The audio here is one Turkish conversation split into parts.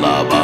love.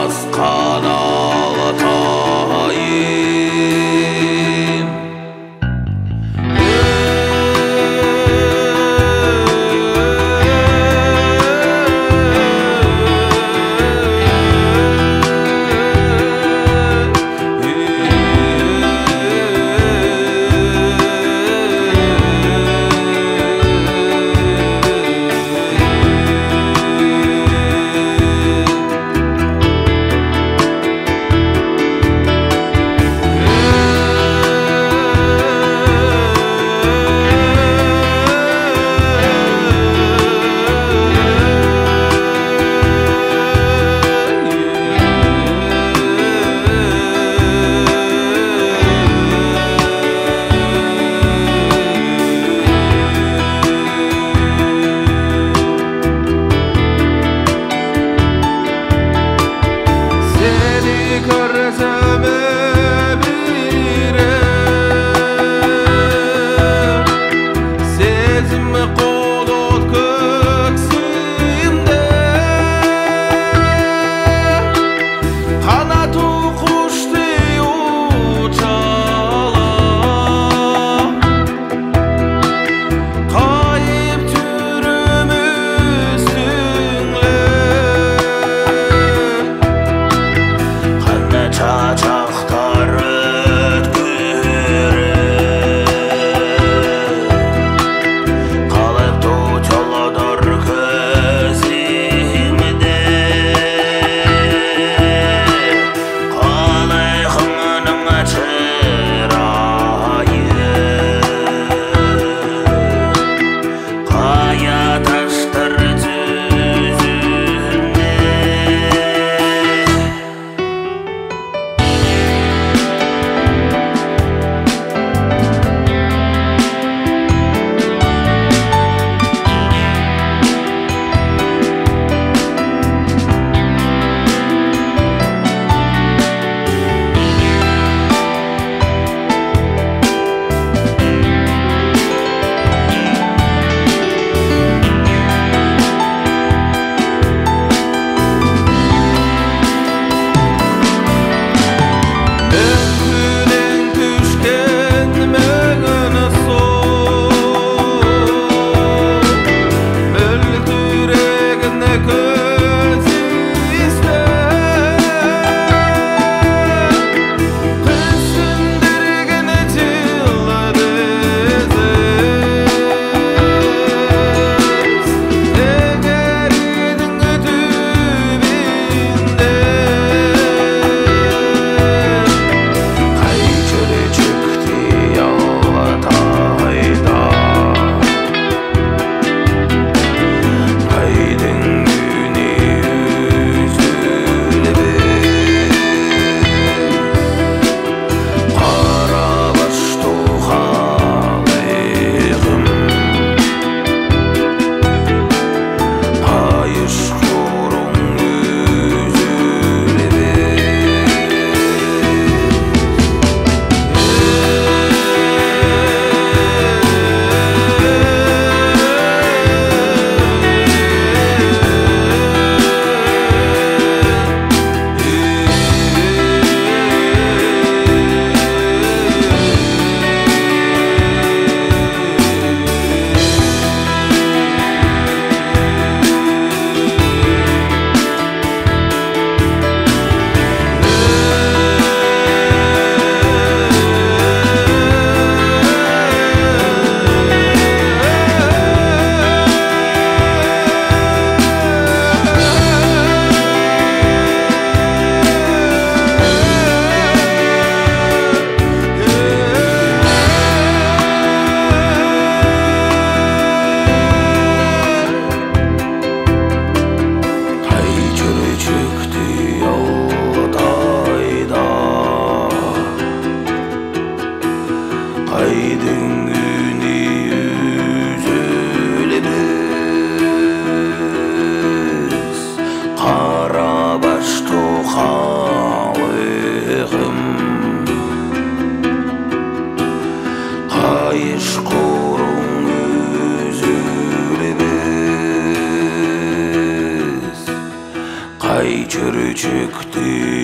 Çürü çıktı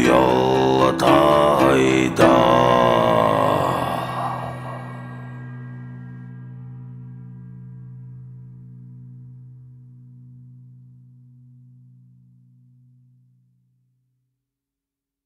yolla hayda.